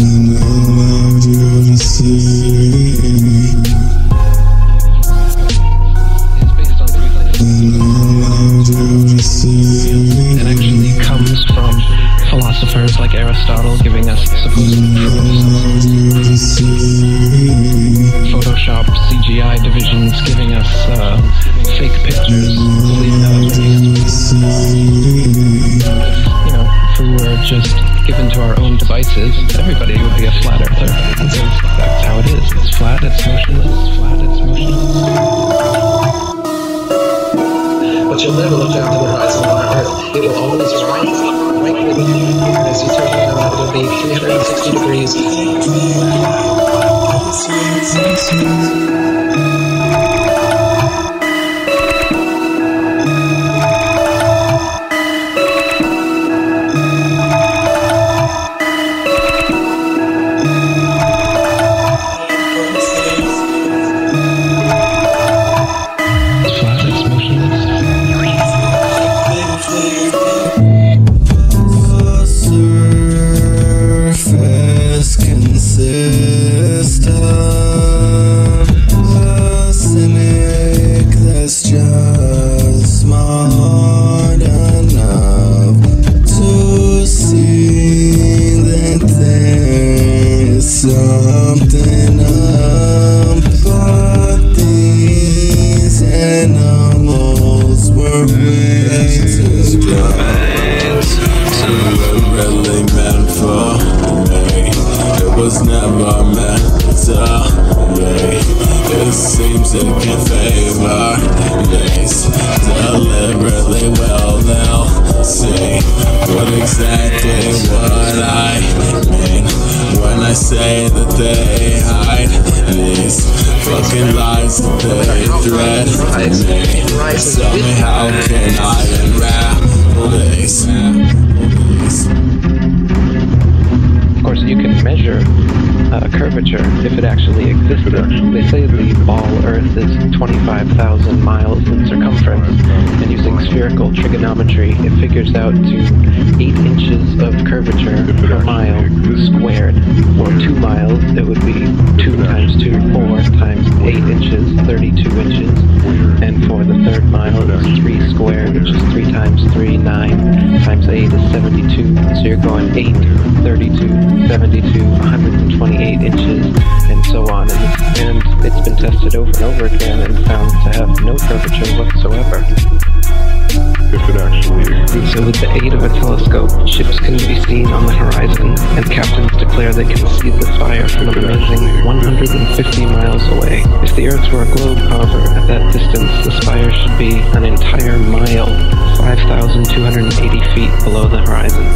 I to see. It actually comes from philosophers like Aristotle giving us supposed. Photoshop CGI divisions giving us uh, fake pictures. You. Know, we were just given to our own devices, everybody would be a flat earther. Because that's how it is. It's flat, it's motionless. It's flat, it's motionless. But you'll never look down to the horizon on our Earth. It will always right, right with you. And as you turn around, it'll be 360 degrees. Really meant for me. It was never meant to be. It seems it can favor these deliberately well. They'll see what exactly what I mean when I say that they hide these fucking lies that they thread me. Tell me how can I unravel these? Curvature if it actually existed. They say the ball Earth is 25,000 miles in circumference, and using spherical trigonometry, it figures out to 8 inches of curvature per mile squared. For 2 miles, it would be 2 times 2, 4 times 8 inches, 32 inches. For the third mile, it's 3 squared, which is 3 times 3, 9 times 8 is 72. So you're going 8, 32, 72, 128 inches, and so on. And it's been tested over and over again and found to have no curvature whatsoever. If it actually exists. So with the aid of a telescope, ships can be seen on the horizon, and captains declare they can see the fire from an amazing 150 miles away. If the Earth were a globe, however, at that distance, the spire should be an entire mile, 5,280 feet below the horizon.